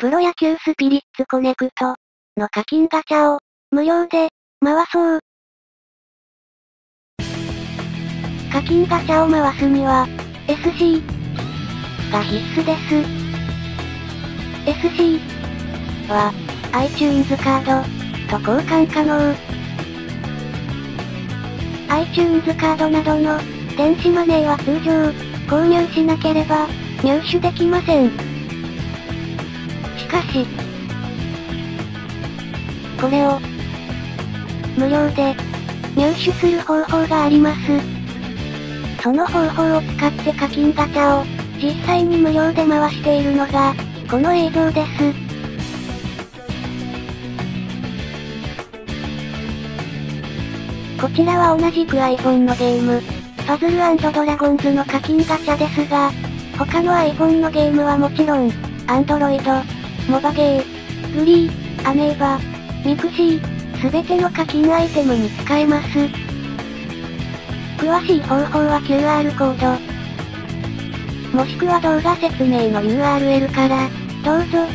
プロ野球スピリッツコネクトの課金ガチャを無料で回そう。課金ガチャを回すには SC が必須です。SC は iTunes カードと交換可能。iTunes カードなどの電子マネーは通常購入しなければ入手できません。しかし、これを無料で入手する方法があります。その方法を使って課金ガチャを実際に無料で回しているのがこの映像です。こちらは同じく iPhone のゲーム、パズルドラゴンズの課金ガチャですが、他の iPhone のゲームはもちろん、Android、モバゲー、グリー、アメーバ、ミクシー、すべての課金アイテムに使えます。詳しい方法は QR コード、もしくは動画説明の URL から、どうぞ、